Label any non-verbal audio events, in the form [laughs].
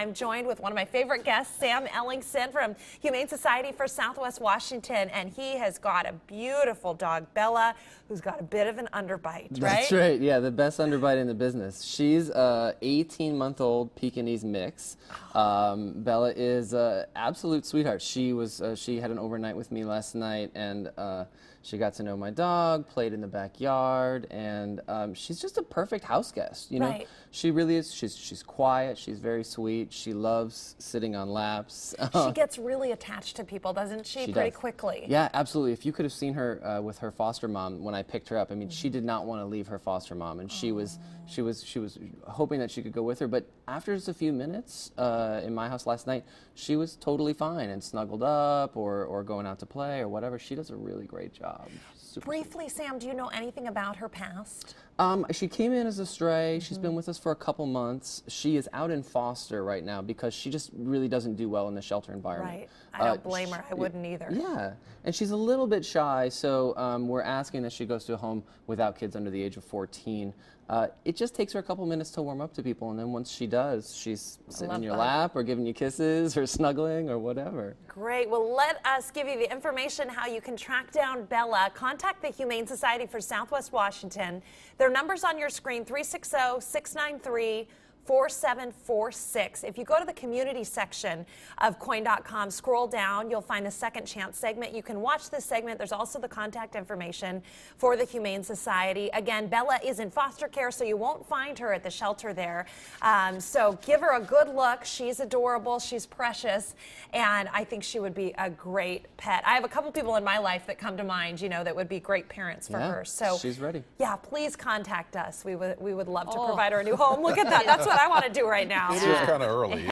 I'm joined with one of my favorite guests, Sam Ellingson from Humane Society for Southwest Washington, and he has got a beautiful dog, Bella, who's got a bit of an underbite, right? That's right. Yeah, the best underbite in the business. She's a 18-month-old Pekingese mix. Um, Bella is an absolute sweetheart. She was uh, she had an overnight with me last night, and uh, she got to know my dog, played in the backyard, and um, she's just a perfect house guest. You know, Right. she really is. She's she's quiet. She's very sweet. She loves sitting on laps. She [laughs] gets really attached to people, doesn't she? She pretty does. quickly. Yeah, absolutely. If you could have seen her uh, with her foster mom when I picked her up, I mean, she did not want to leave her foster mom, and she was, she was, she was hoping that she could go with her. But after just a few minutes uh, in my house last night, she was totally fine and snuggled up, or or going out to play or whatever. She does a really great job. Super Briefly, Sam, do you know anything about her past? um, she came in as a stray. She's been with us for a couple months. She is out in foster right now because she just really doesn't do well in the shelter environment. Right. I don't Uh, blame her. I wouldn't either. Yeah, and she's a little bit shy, so um, we're asking that she goes to a home without kids under the age of 14. Uh, it just takes her a couple minutes to warm up to people, and then once she does, she's sitting in your that. lap or giving you kisses or [laughs] snuggling or whatever. Great. Well, let us give you the information how you can track down Bella. Contact the Humane Society for Southwest Washington. Their number's on your screen 360 693 4746. If you go to the community section of KOIN.com, scroll down, you'll find the second chance segment. You can watch this segment. There's also the contact information for the Humane Society. Again, Bella is in foster care, so you won't find her at the shelter there. Um, so give her a good look. She's adorable, she's precious, and I think she would be a great pet. I have a couple people in my life that come to mind, you know, that would be great parents for Yeah, her. So she's ready. Yeah, please contact us. We would we would love to provide her a new home. Look at that. [laughs] That's what I want to do right now. It is kind of early.